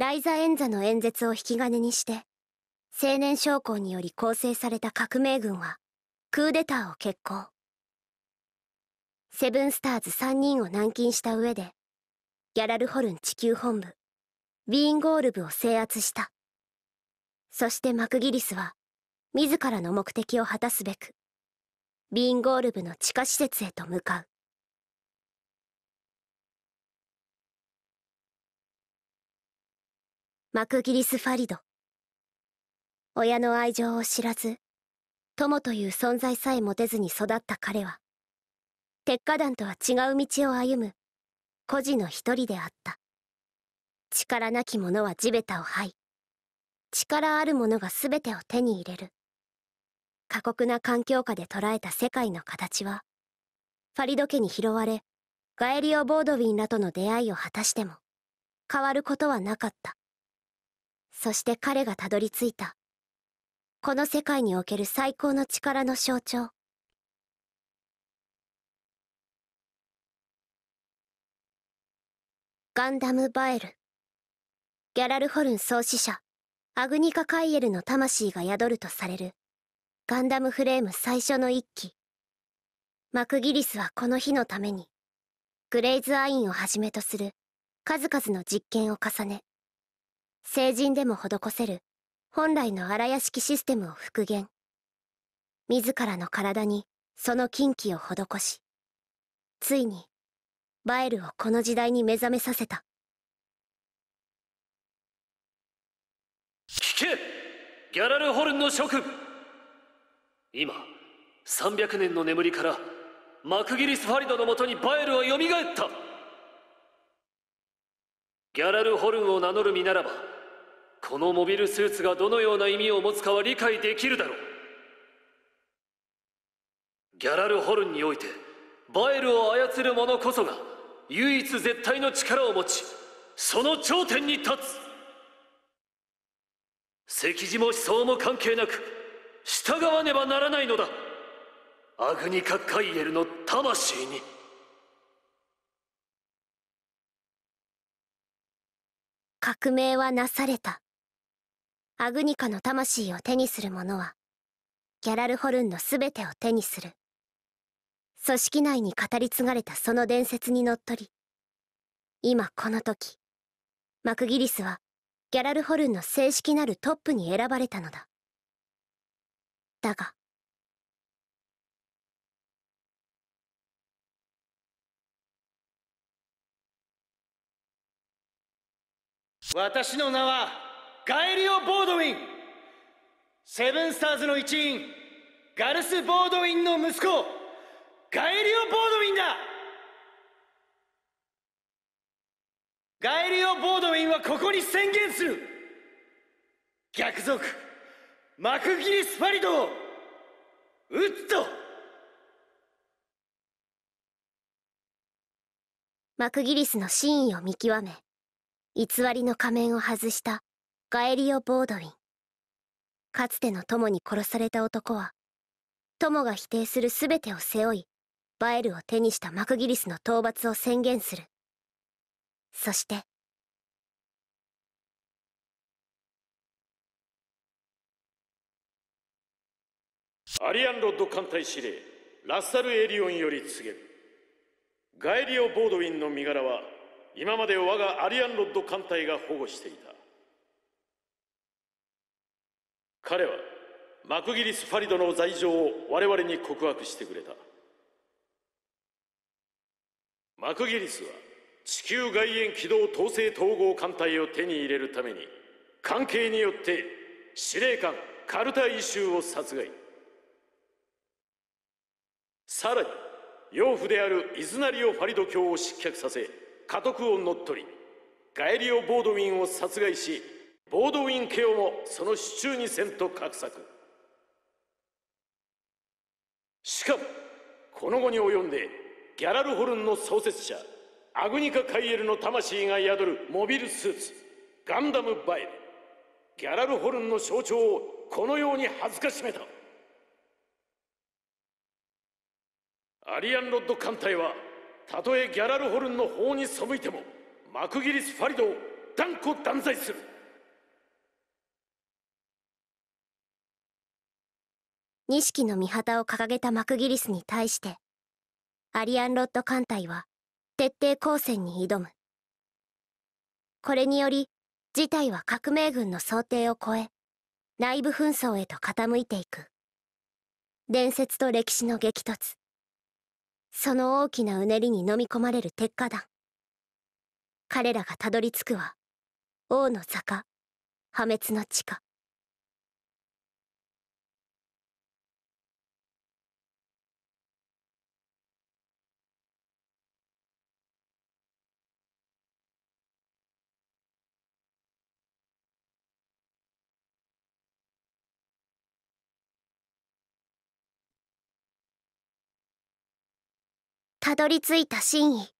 ライザ・エンザの演説を引き金にして、青年将校により構成された革命軍は、クーデターを決行。セブンスターズ3人を軟禁した上で、ギャラルホルン地球本部、ビーンゴール部を制圧した。そしてマクギリスは、自らの目的を果たすべく、ビーンゴール部の地下施設へと向かう。マクギリス・ファリド。親の愛情を知らず、友という存在さえ持てずに育った彼は、鉄火団とは違う道を歩む、孤児の一人であった。力なき者は地べたを這い、力ある者が全てを手に入れる。過酷な環境下で捉えた世界の形は、ファリド家に拾われ、ガエリオ・ボードウィンらとの出会いを果たしても、変わることはなかった。そして彼がたどり着いた。この世界における最高の力の象徴。ガンダム・バエル。ギャラルホルン創始者、アグニカ・カイエルの魂が宿るとされる、ガンダムフレーム最初の一機。マクギリスはこの日のために、グレイズ・アインをはじめとする数々の実験を重ね、成人でも施せる本来の荒屋敷システムを復元。自らの体にその禁忌を施し、ついに、バエルをこの時代に目覚めさせた。聞けギャラルホルンの諸君今、300年の眠りからマクギリス・ファリドのもとにバエルは蘇ったギャラルホルンを名乗る身ならばこのモビルスーツがどのような意味を持つかは理解できるだろう。ギャラルホルンにおいてバエルを操る者こそが唯一絶対の力を持ちその頂点に立つ。石地も思想も関係なく従わねばならないのだ。アグニカ・カイエルの魂に。革命はなされたアグニカの魂を手にする者は、ギャラルホルンの全てを手にする。組織内に語り継がれたその伝説にのっとり、今この時、マクギリスはギャラルホルンの正式なるトップに選ばれたのだ。だが、私の名はガエリオ・ボードウィン。セブンスターズの一員ガルス・ボードウィンの息子ガエリオ・ボードウィンだ。ガエリオ・ボードウィンはここに宣言する。逆賊マクギリス・ファリドを撃つと。マクギリスの真意を見極め偽りの仮面を外したガエリオ・ボードウィン。かつての友に殺された男は、友が否定する全てを背負い、バエルを手にしたマクギリスの討伐を宣言する。そして、アリアンロッド艦隊司令ラッサル・エリオンより告げるガエリオ・ボードウィンの身柄は今まで我がアリアンロッド艦隊が保護していた。彼はマクギリス・ファリドの罪状を我々に告白してくれた。マクギリスは地球外縁軌道統制統合艦隊を手に入れるために関係によって司令官カルタイシューを殺害。さらに養父であるイズナリオ・ファリド卿を失脚させ家督を乗っ取りガエリオ・ボードウィンを殺害しボードウィン・ケオもその手中にせんと画策。しかもこの後に及んでギャラルホルンの創設者アグニカ・カイエルの魂が宿るモビルスーツガンダム・バイル。ギャラルホルンの象徴をこのように恥ずかしめた。アリアンロッド艦隊はたとえギャラルホルンの法に背いてもマクギリス・ファリドを断固断罪する。錦の御旗を掲げたマクギリスに対してアリアンロッド艦隊は徹底抗戦に挑む。これにより事態は革命軍の想定を超え内部紛争へと傾いていく。伝説と歴史の激突。その大きなうねりに飲み込まれる鉄火団彼らがたどり着くは王の坂破滅の地下。たどり着いた真意。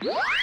What?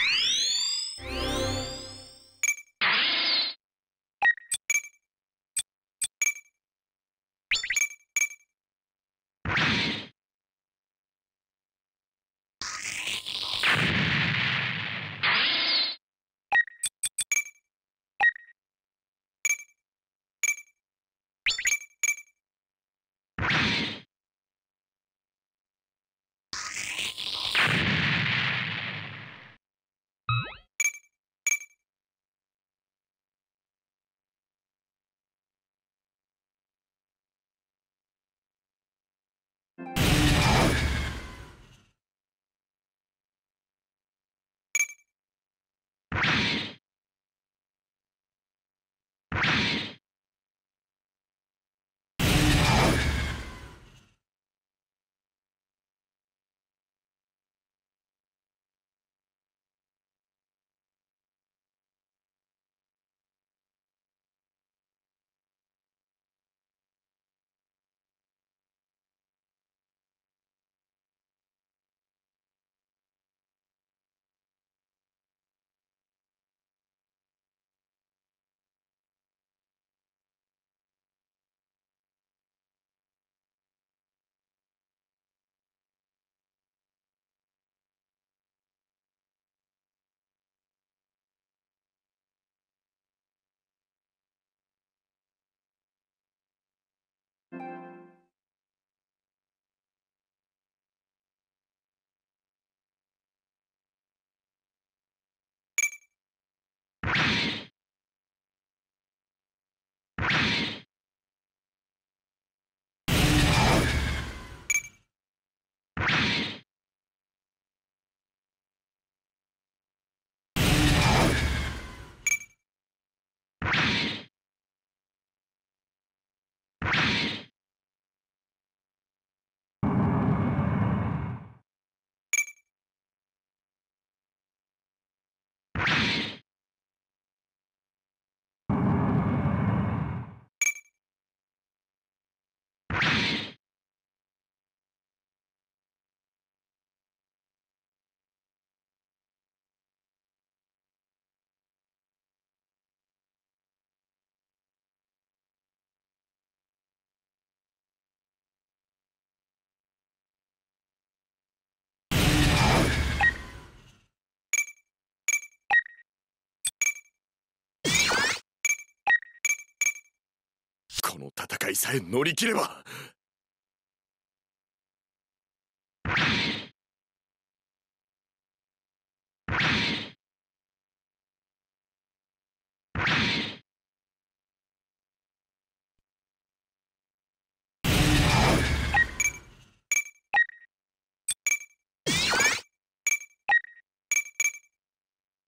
この戦いさえ乗り切れば。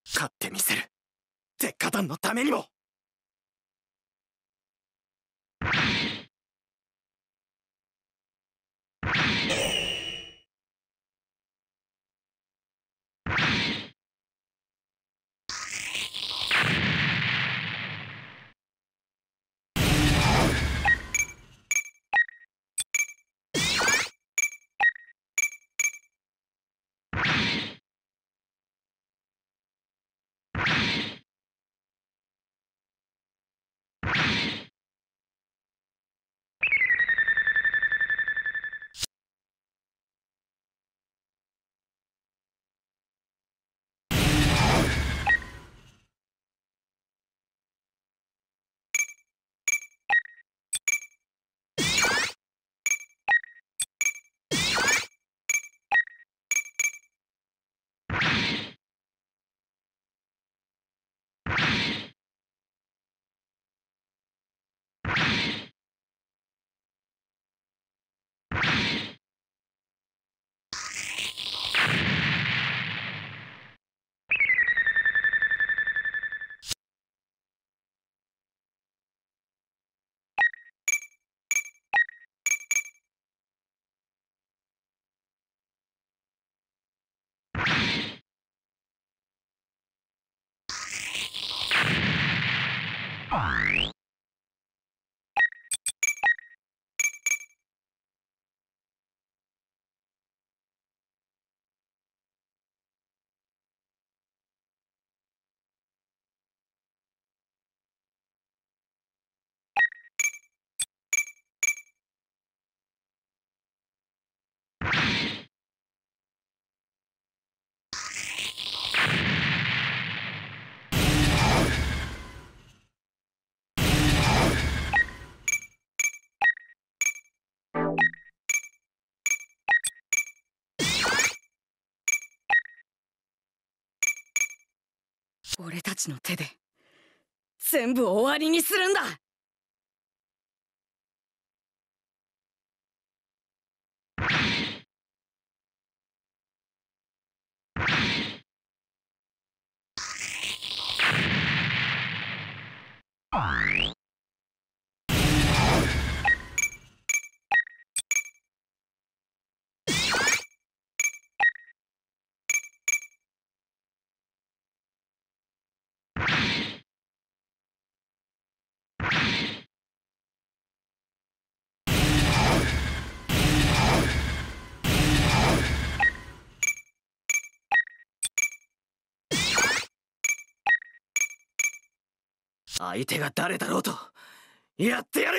勝ってみせる。鉄火団のためにも。俺たちの手で。全部終わりにするんだ。相手が誰だろうとやってやる。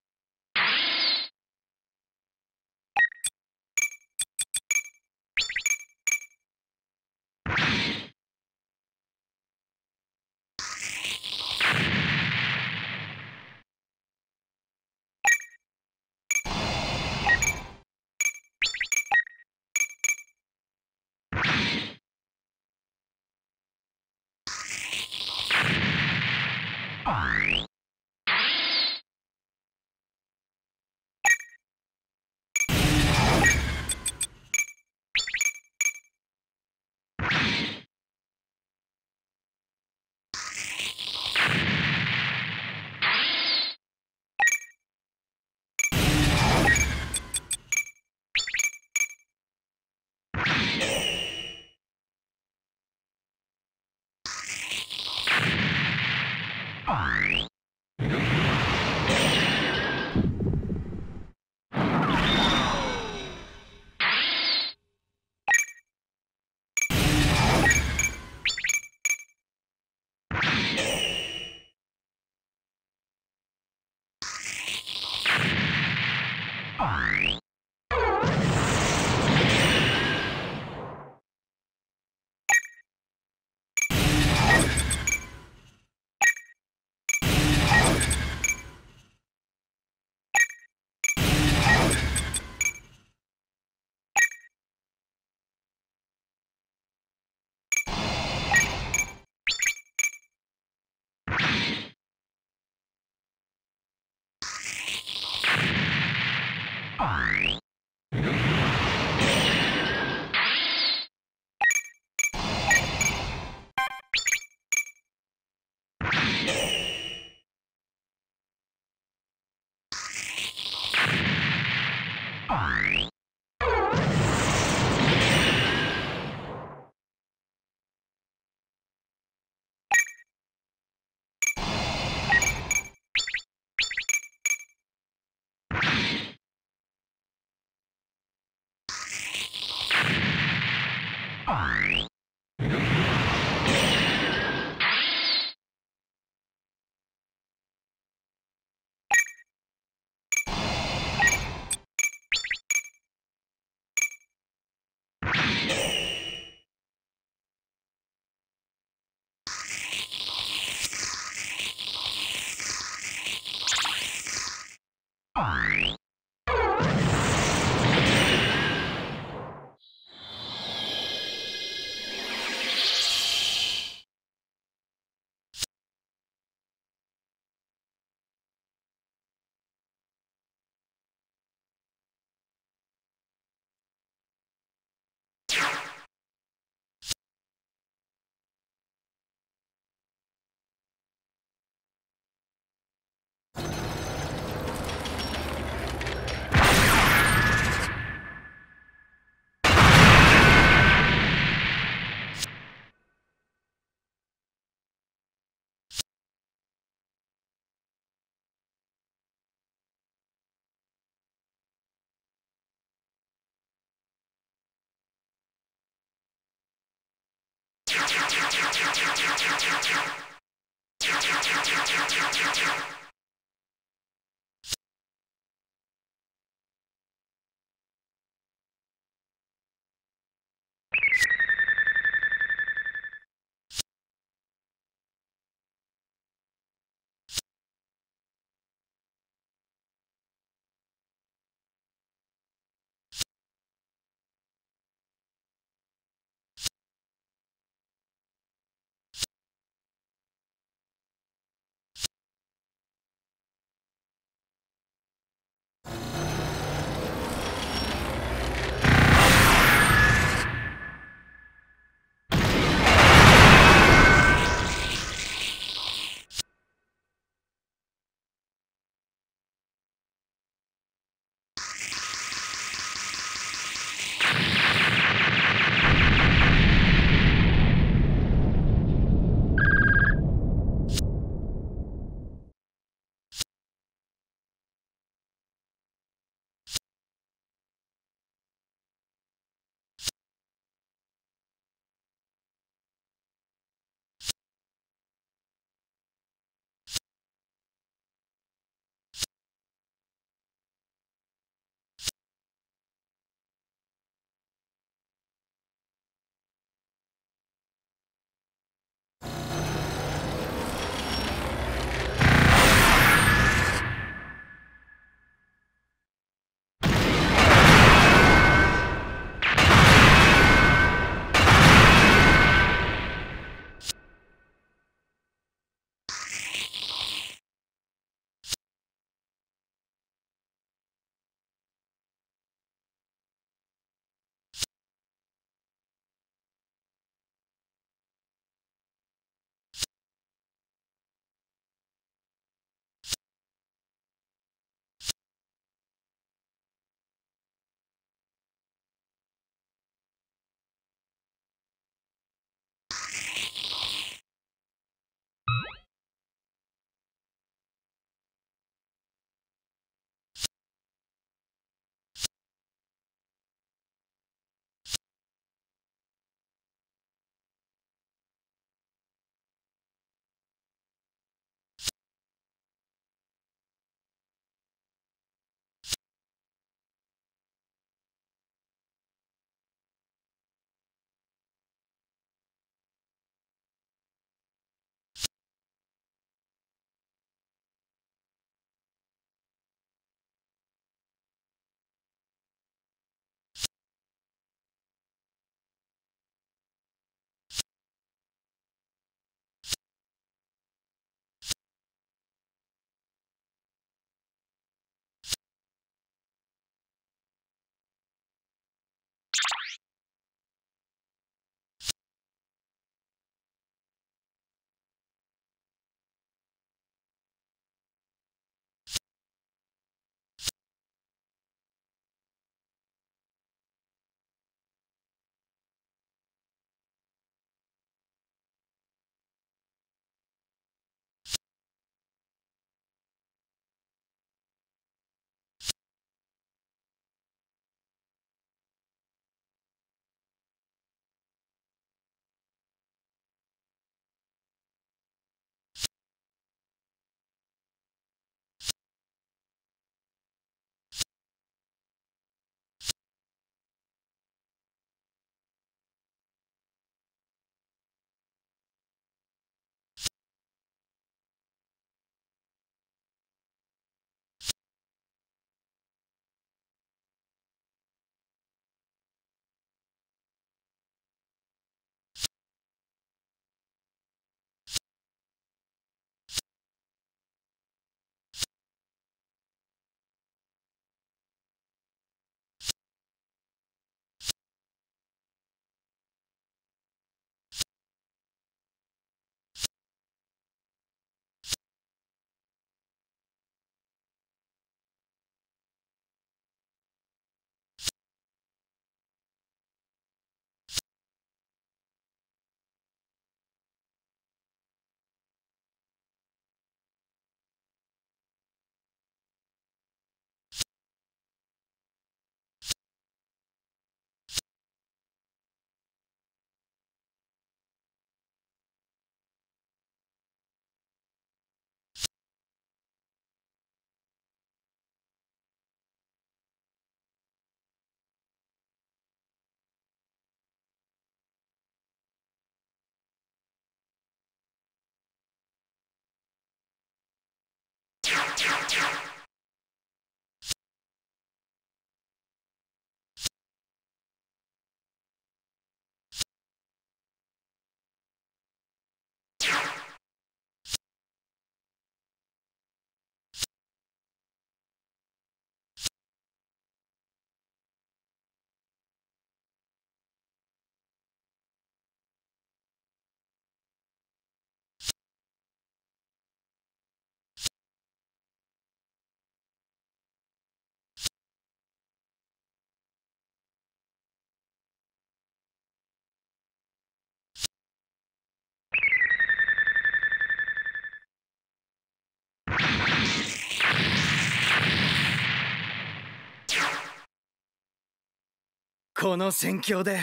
この戦況で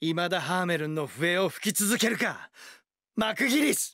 未だハーメルンの笛を吹き続けるか。マクギリス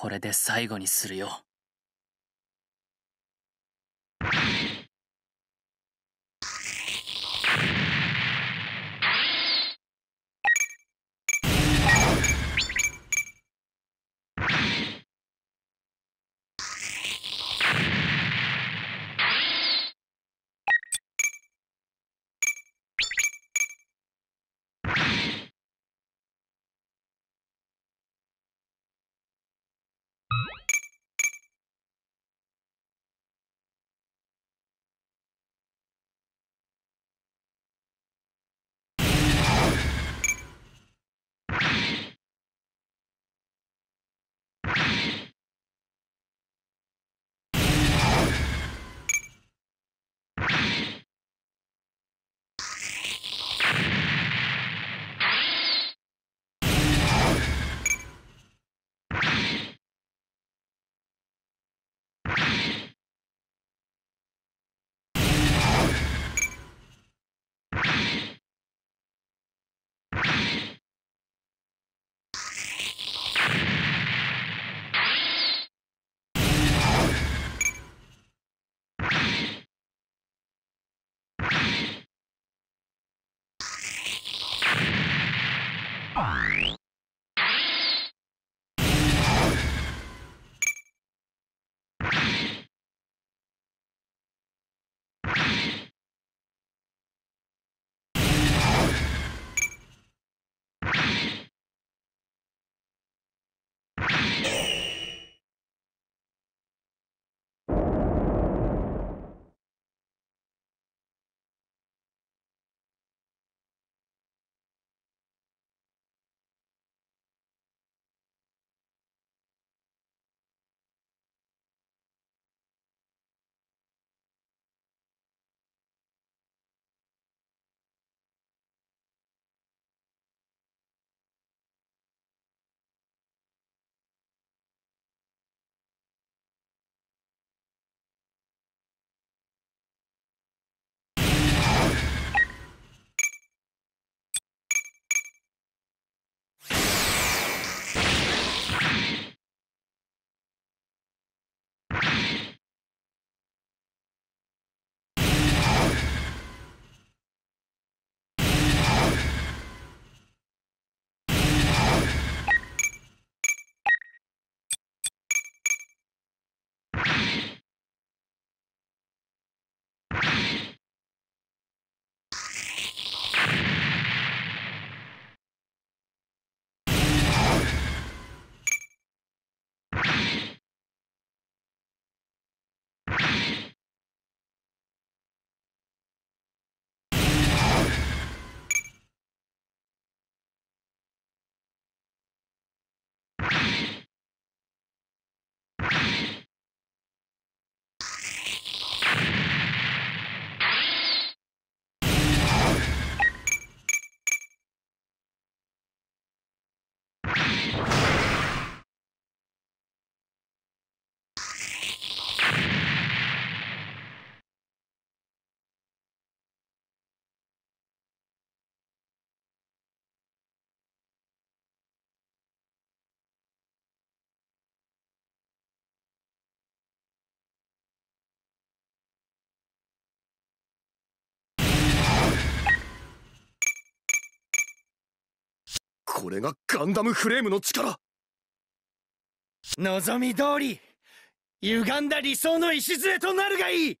これで最後にするよ。これがガンダムフレームの力。望み通り歪んだ理想の礎となるがいい。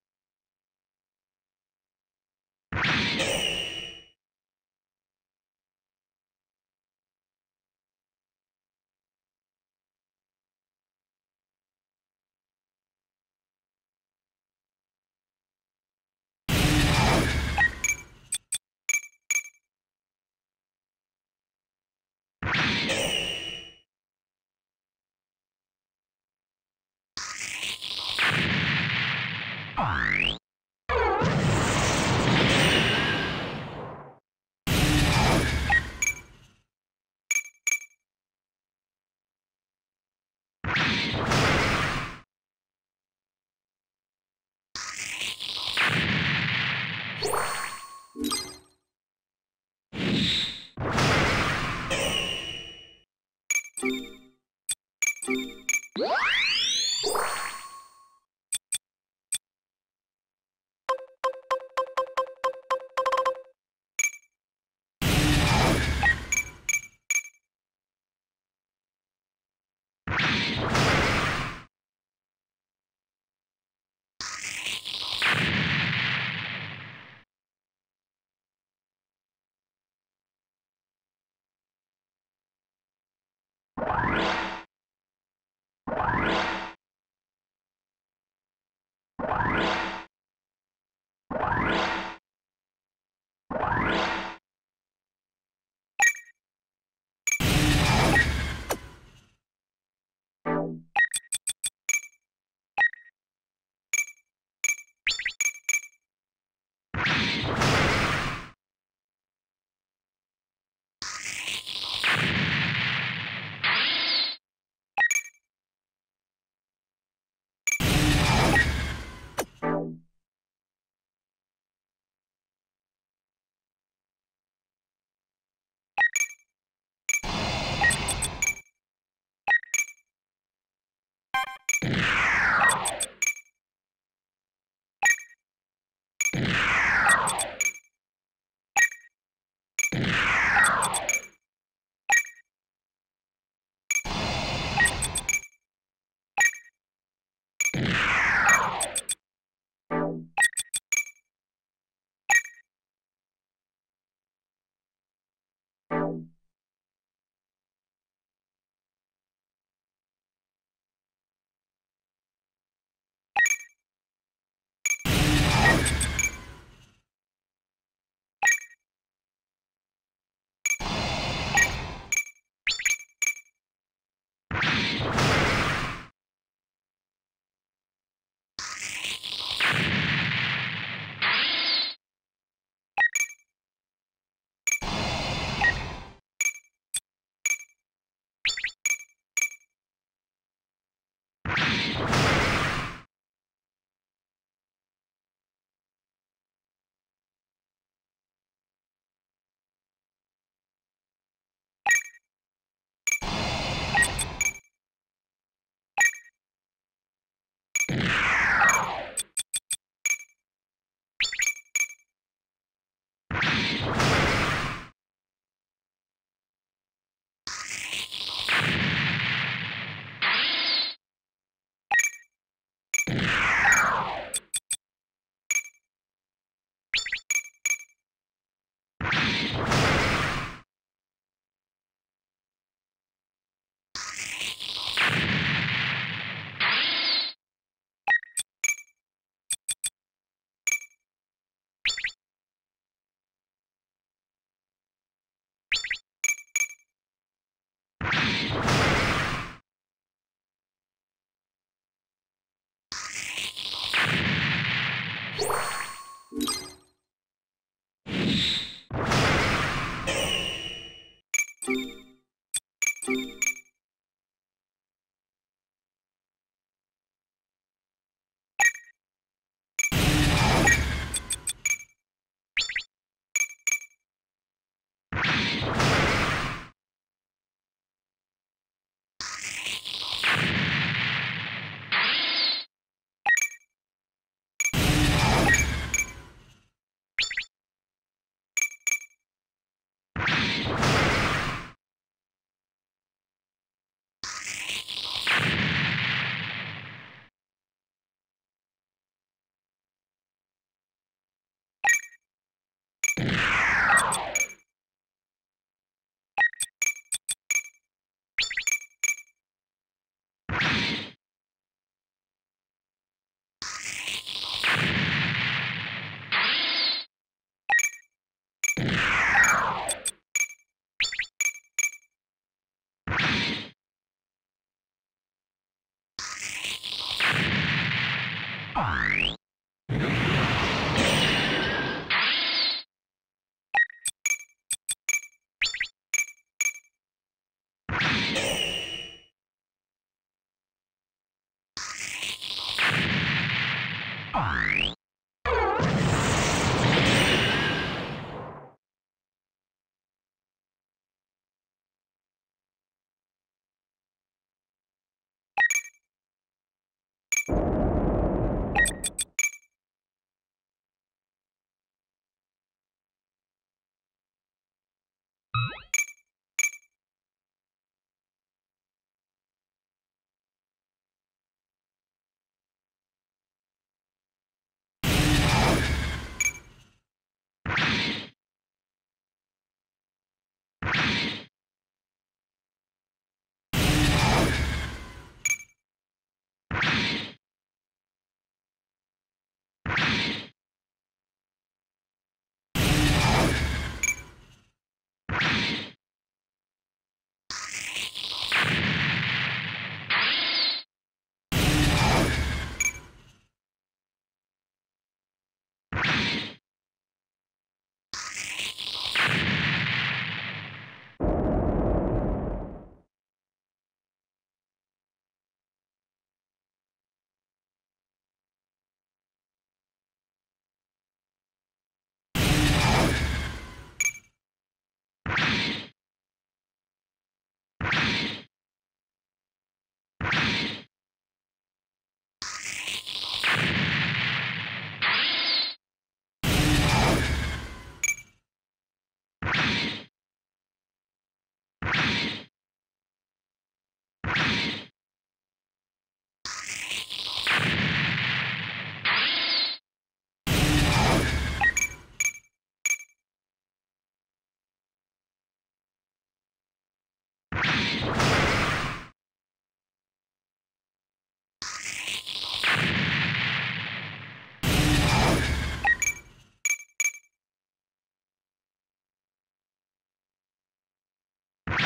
What?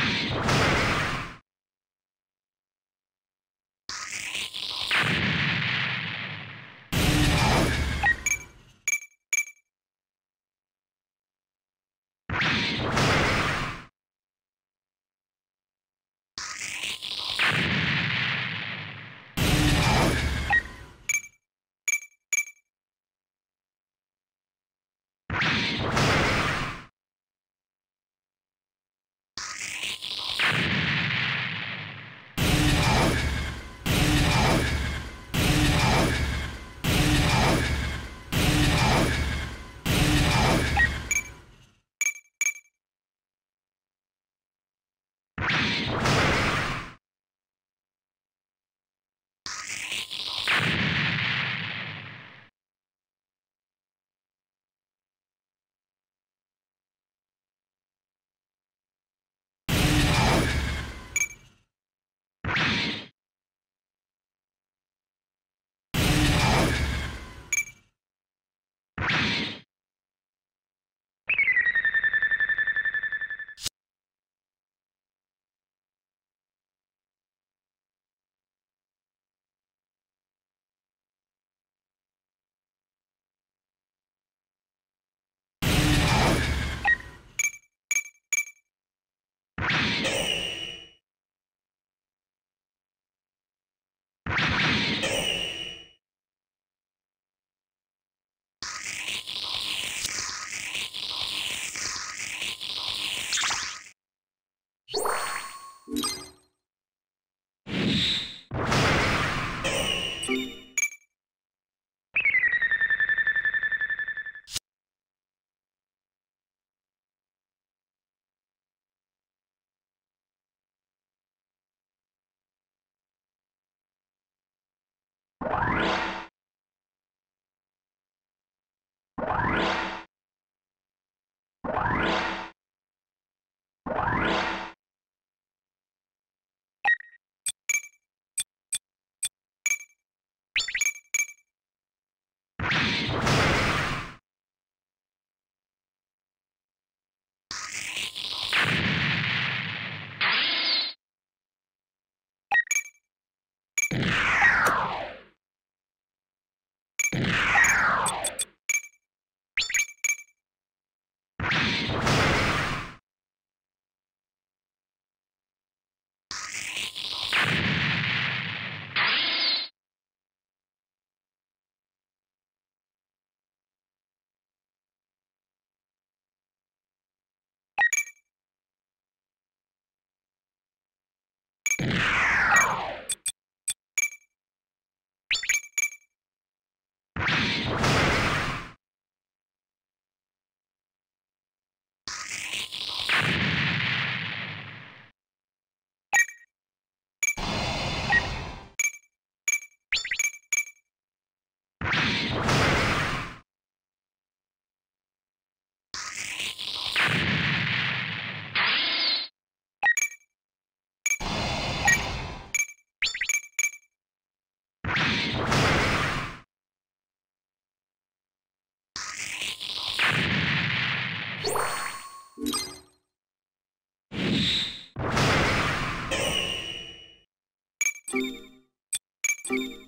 you you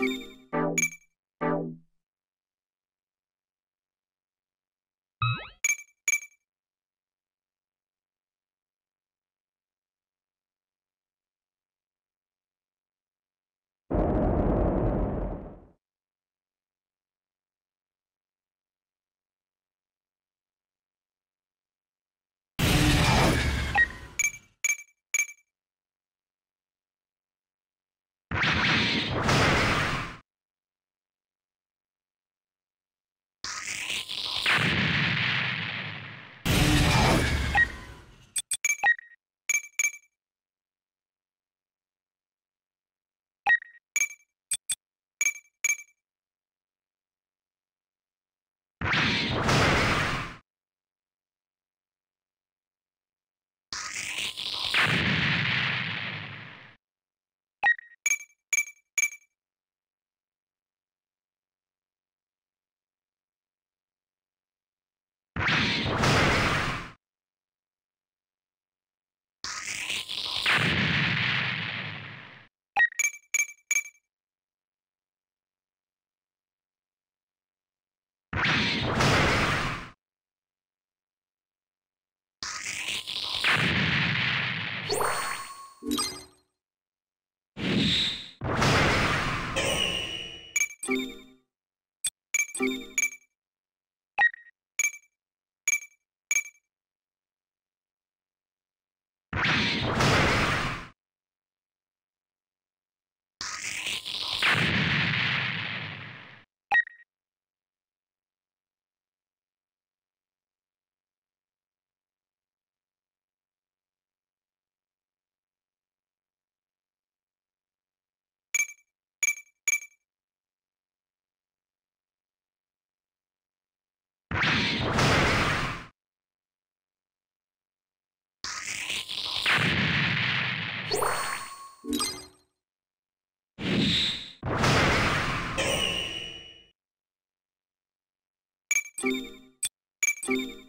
you you Thank you.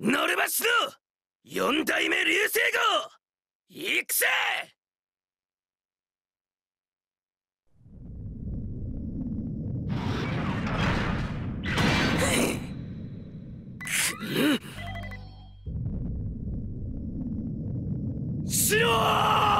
ノルマシの四代目流星号。行くぜ。しろ